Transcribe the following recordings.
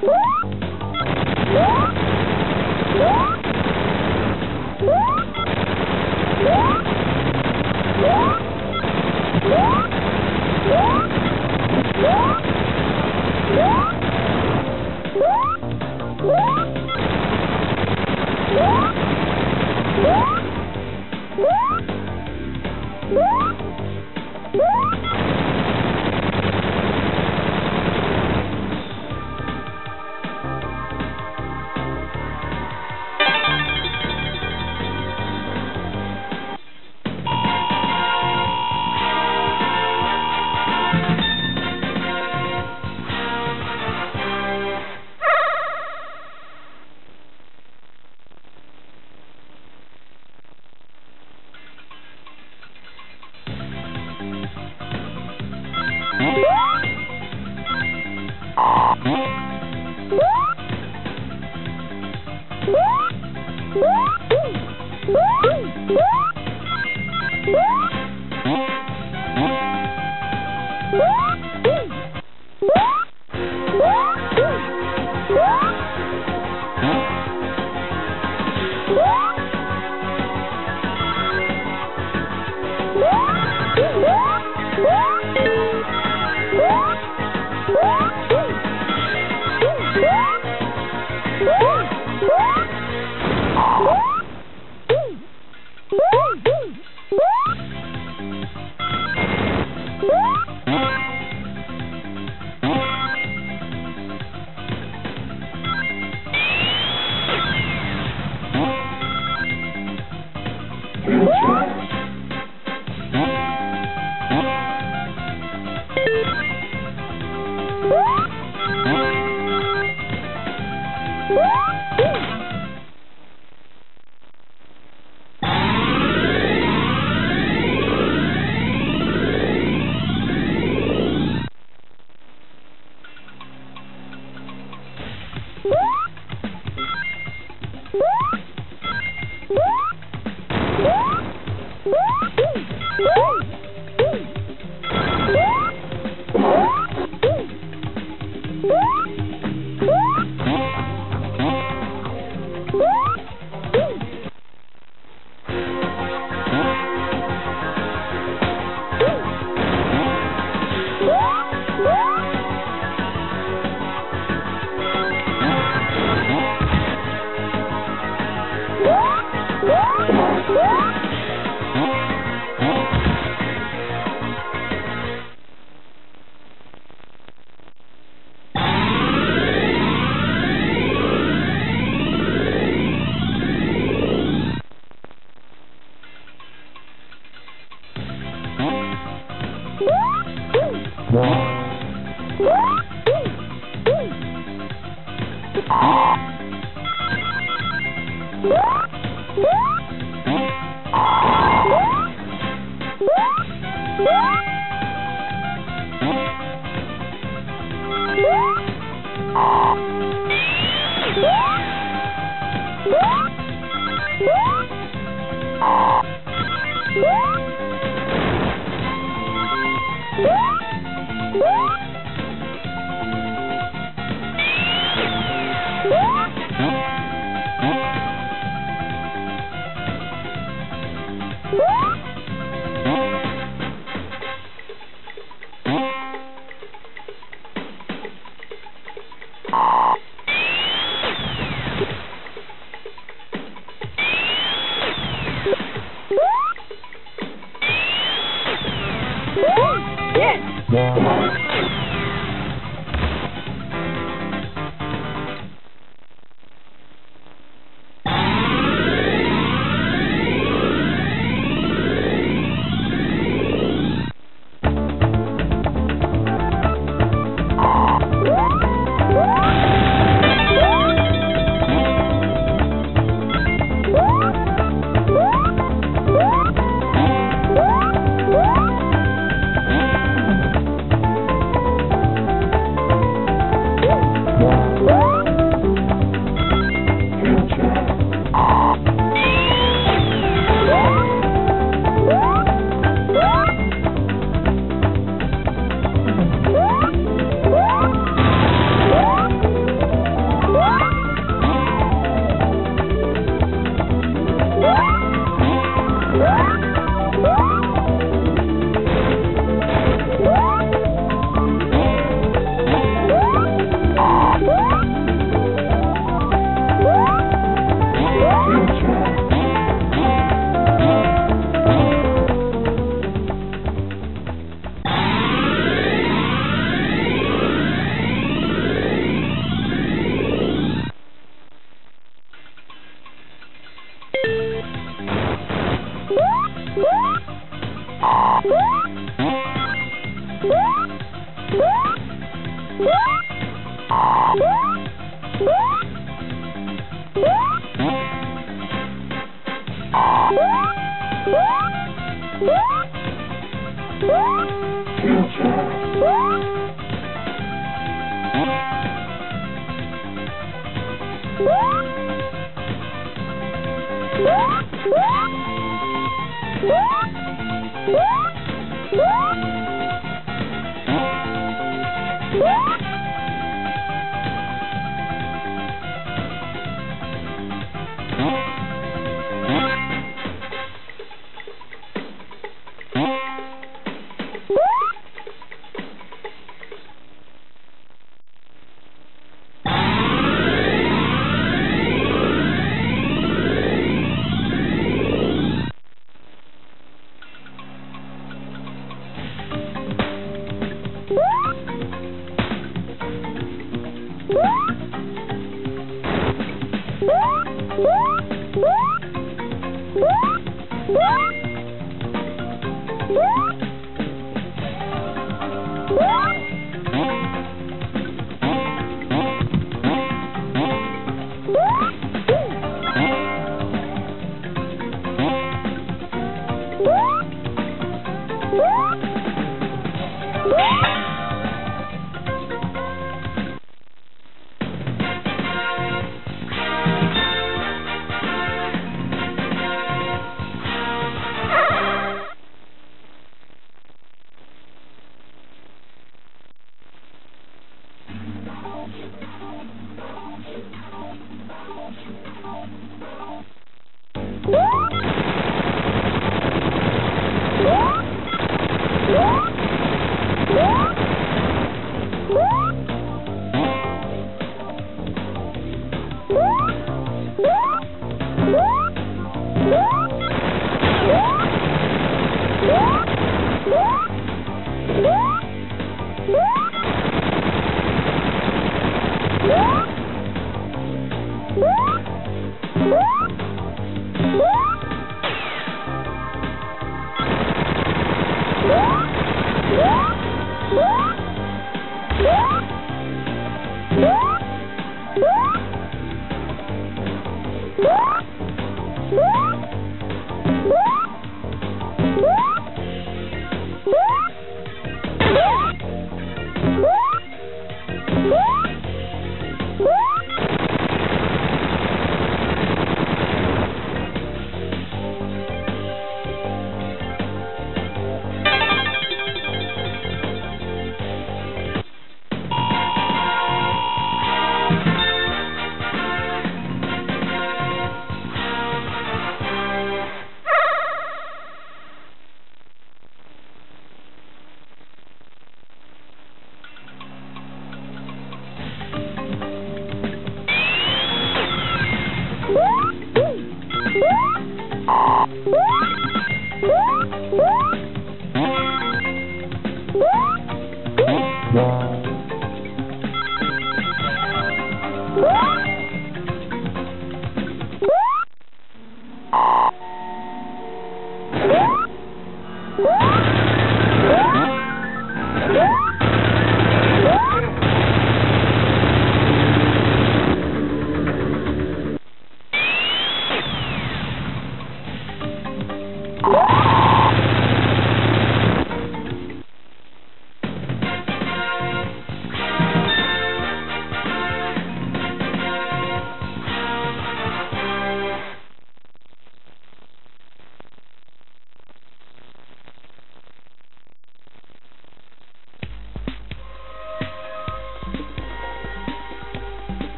Thank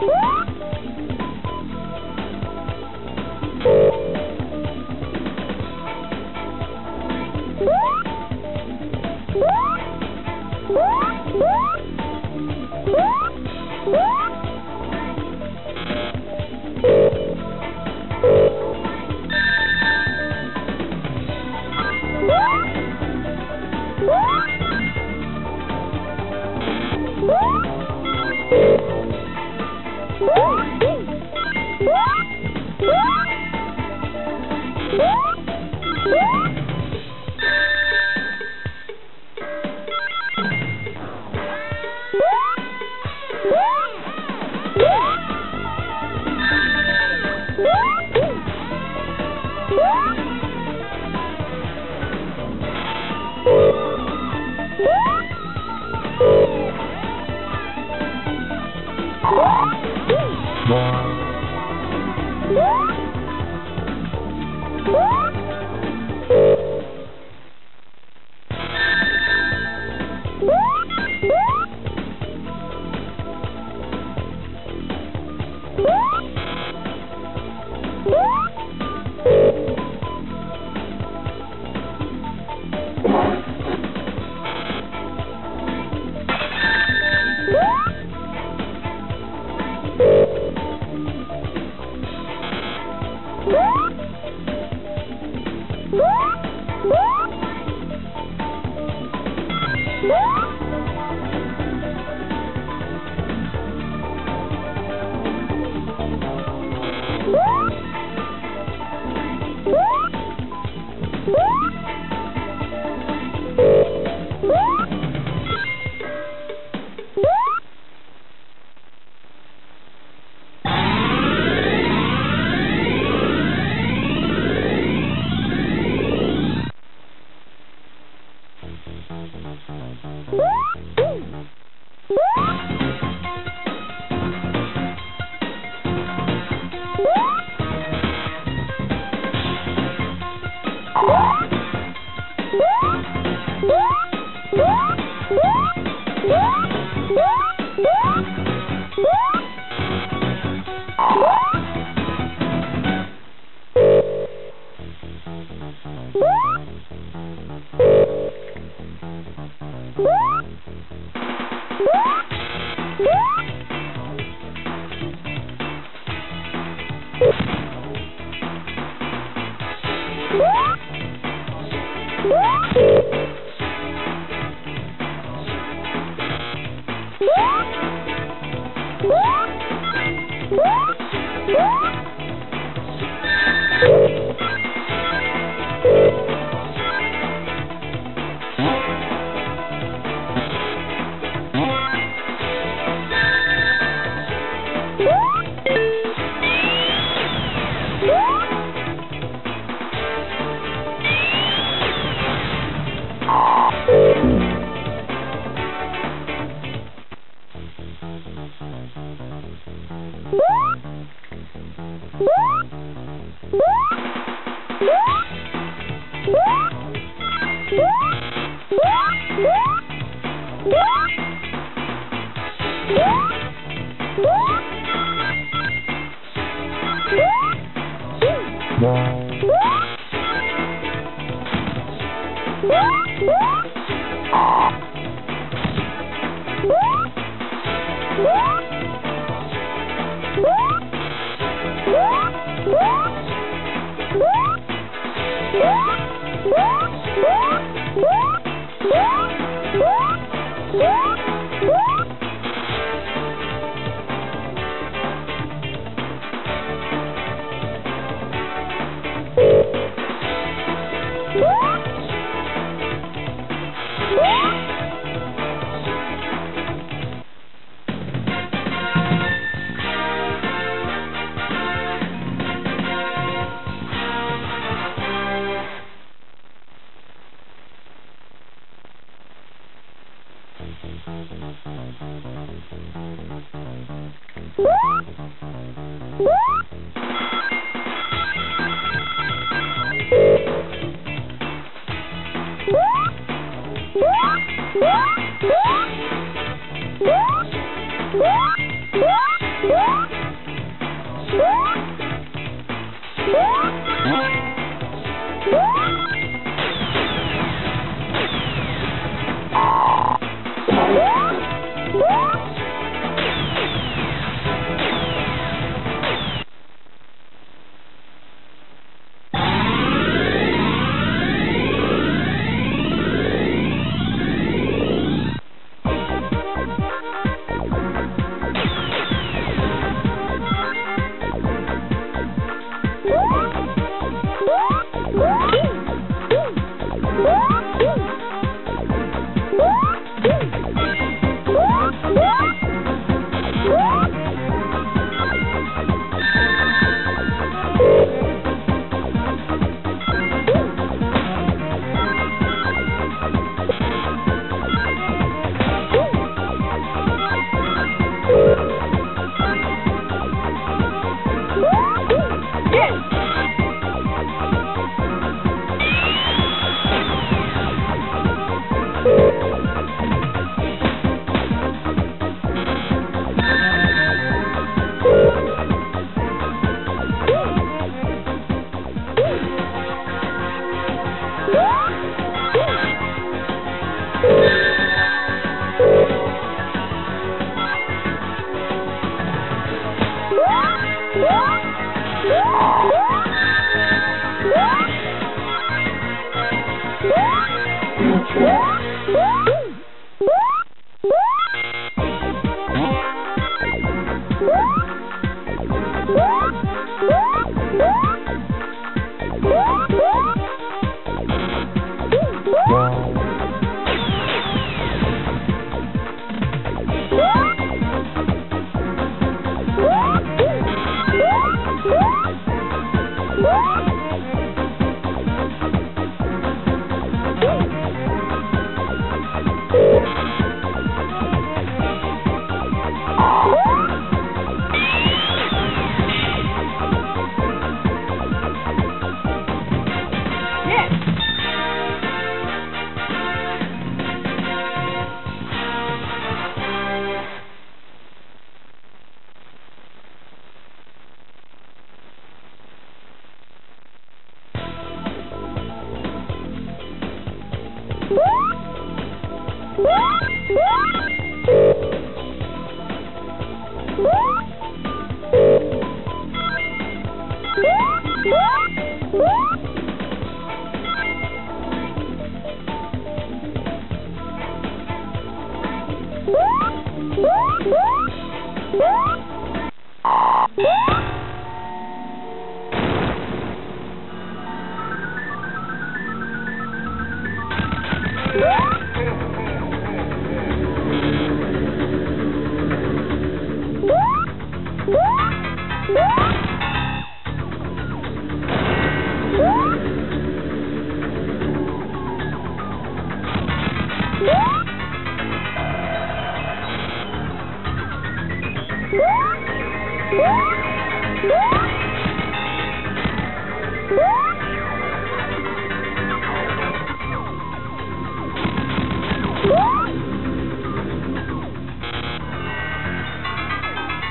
Woo!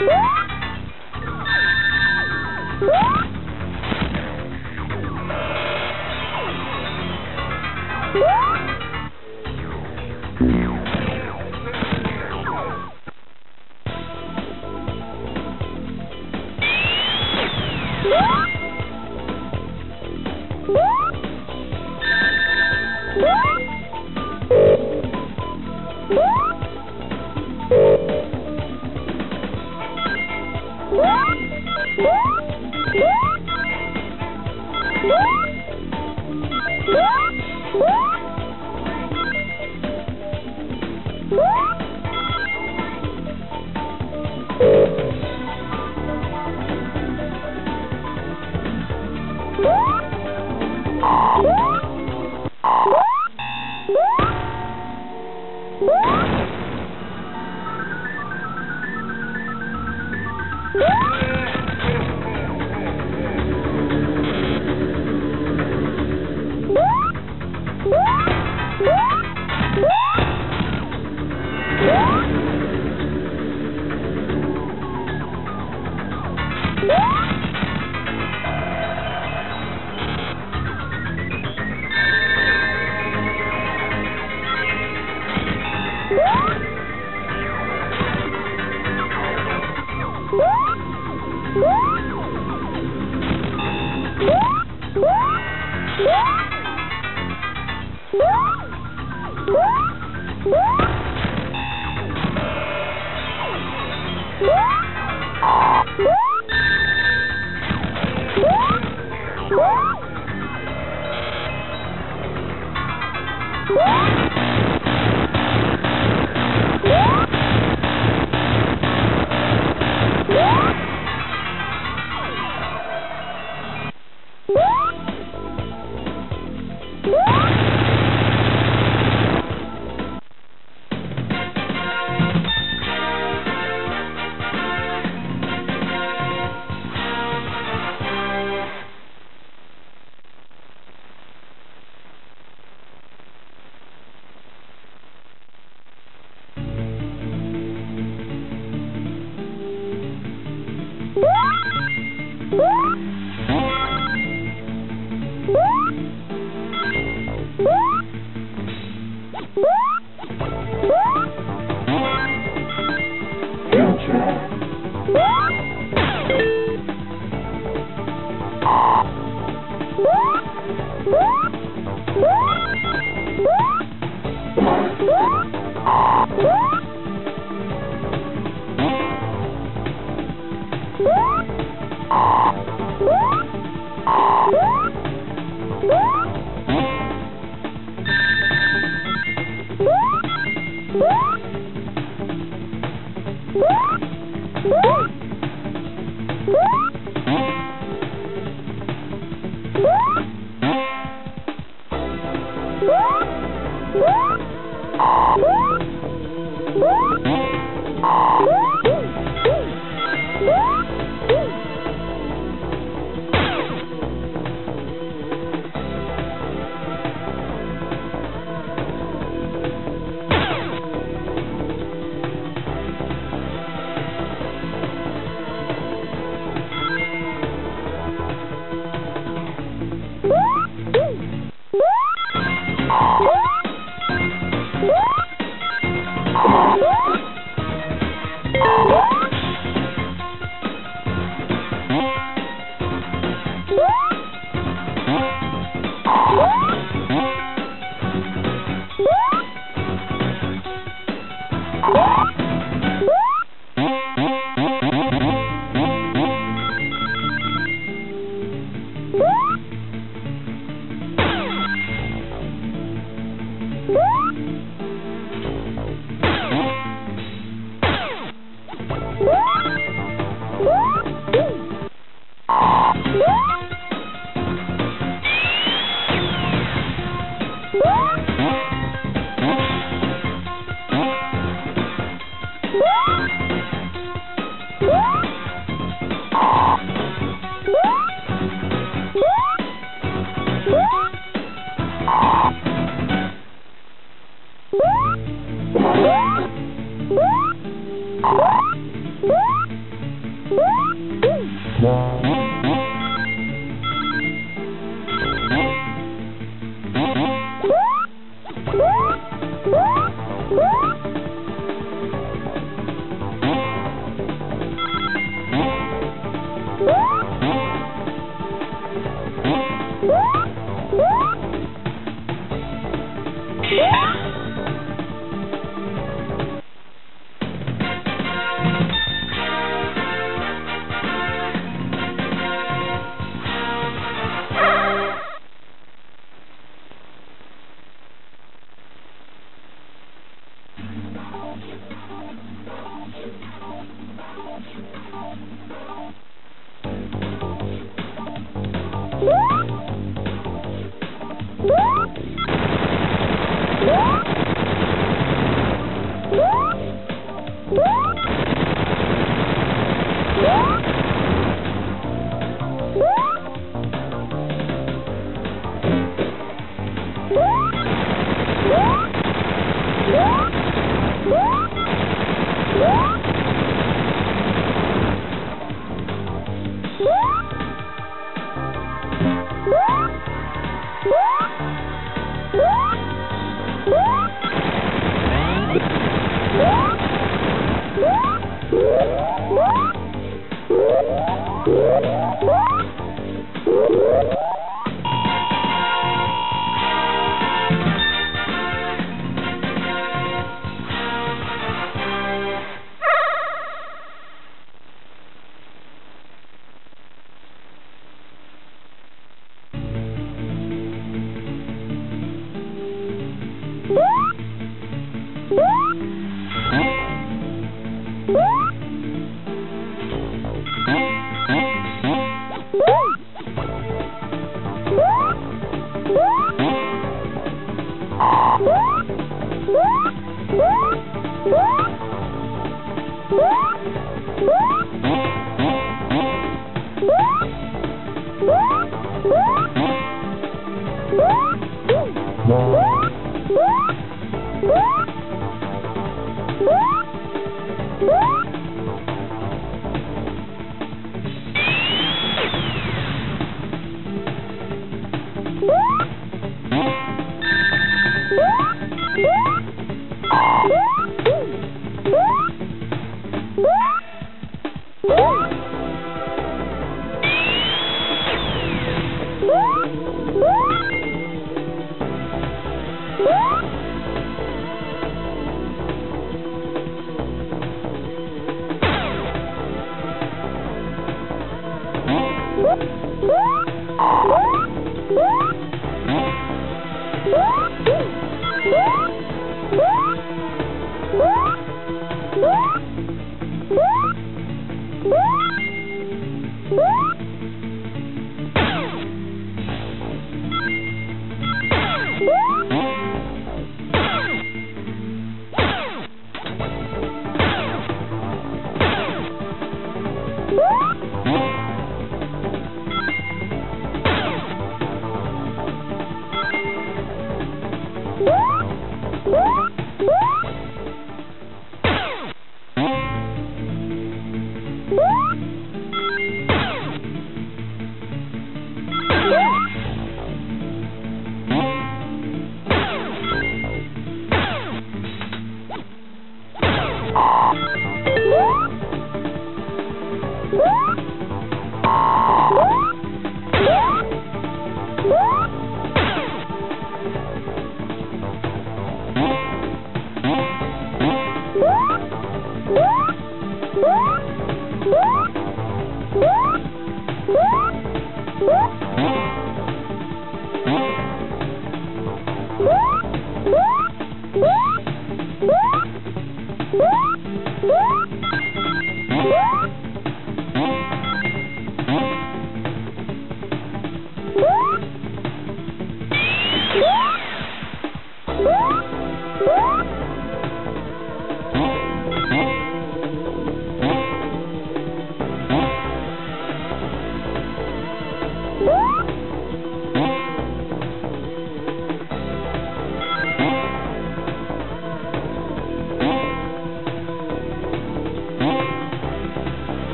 Woo! Woo!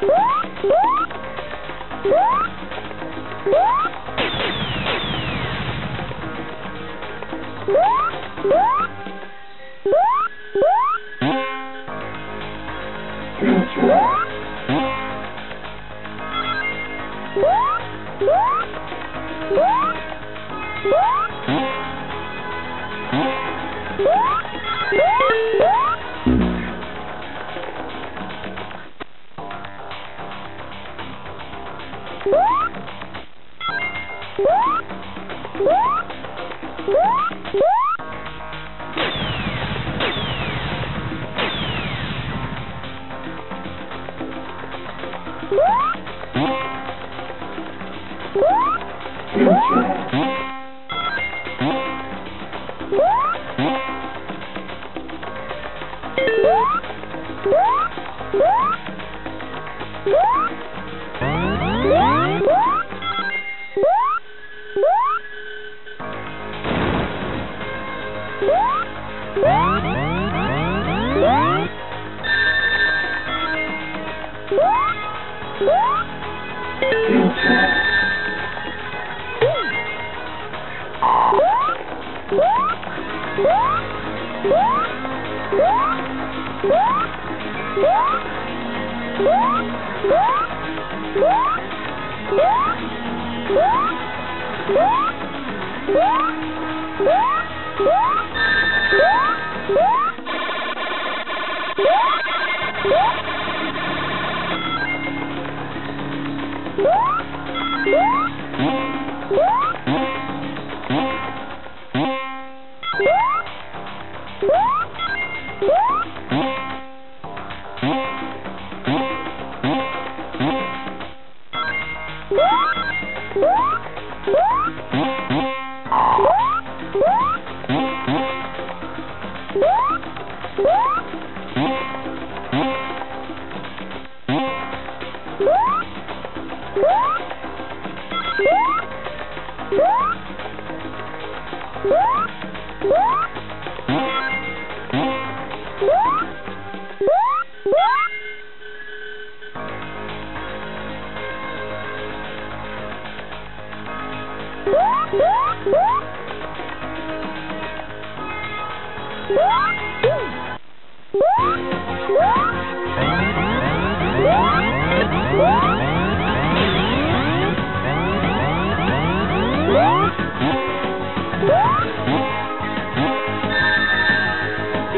What?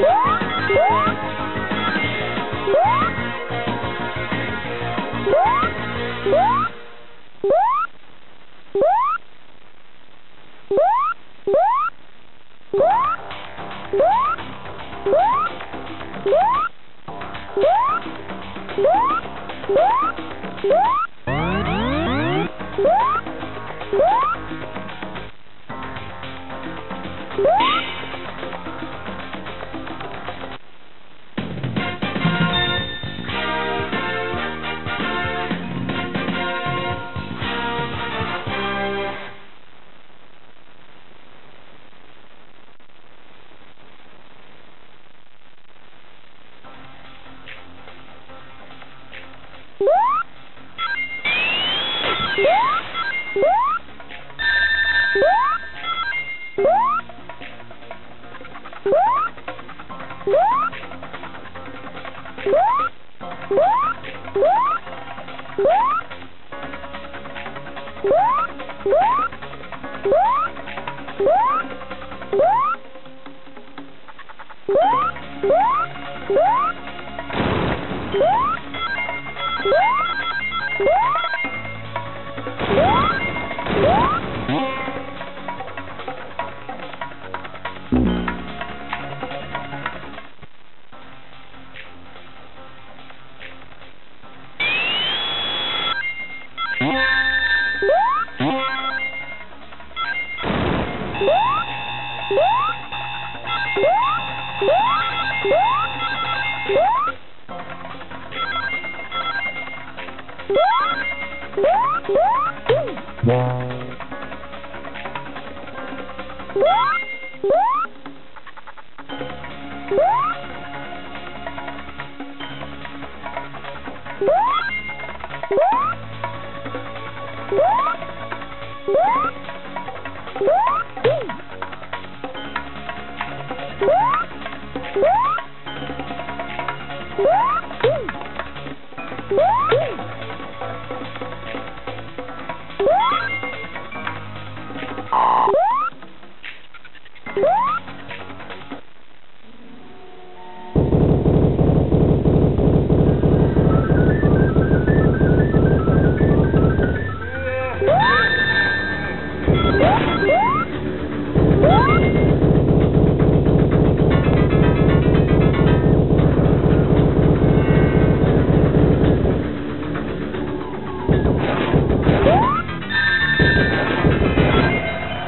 Woo!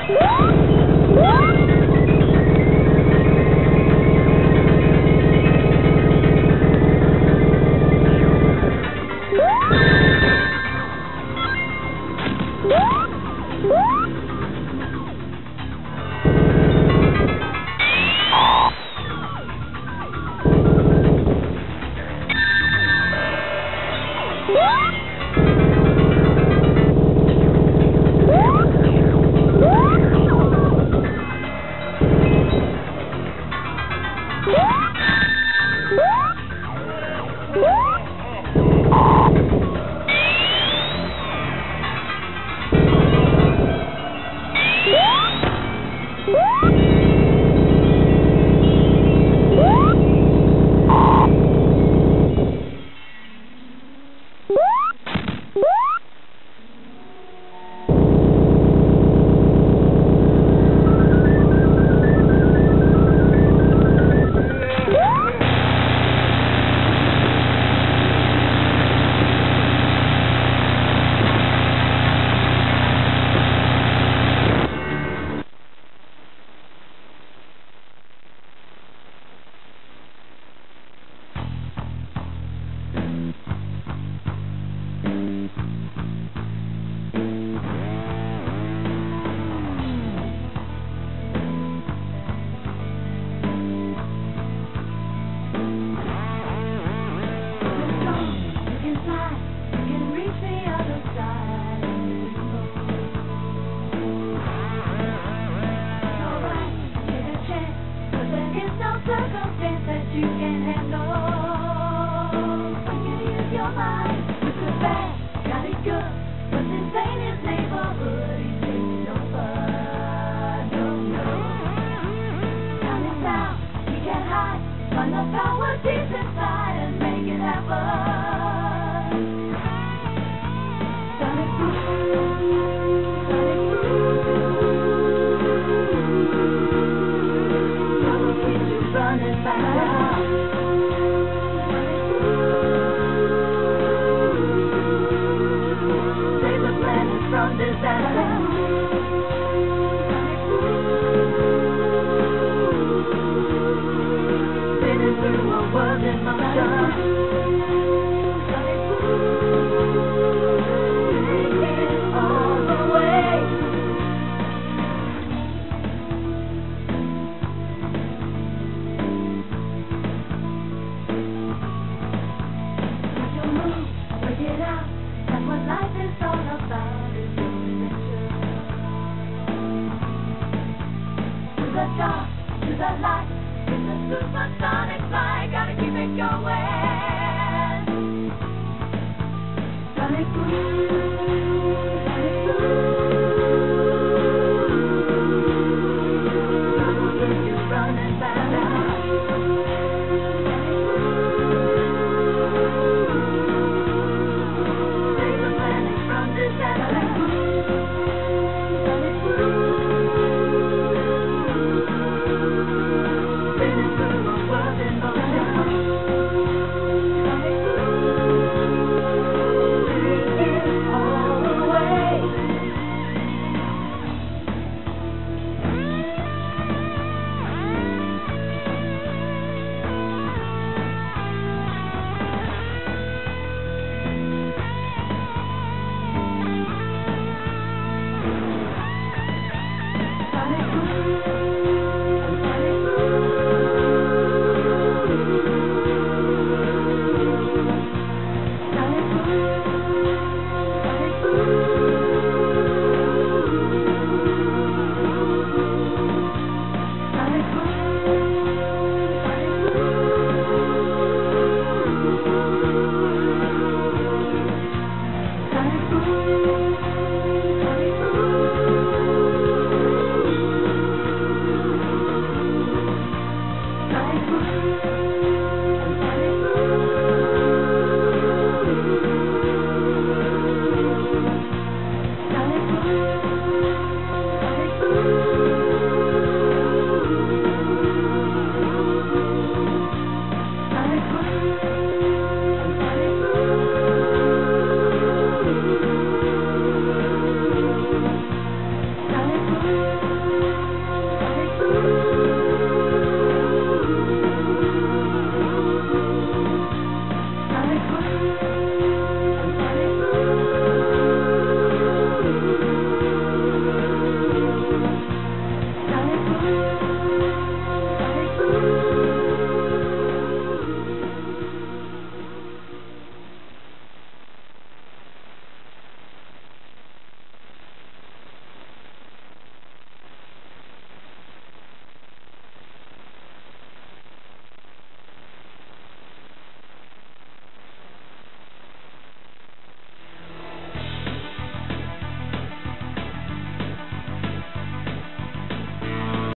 World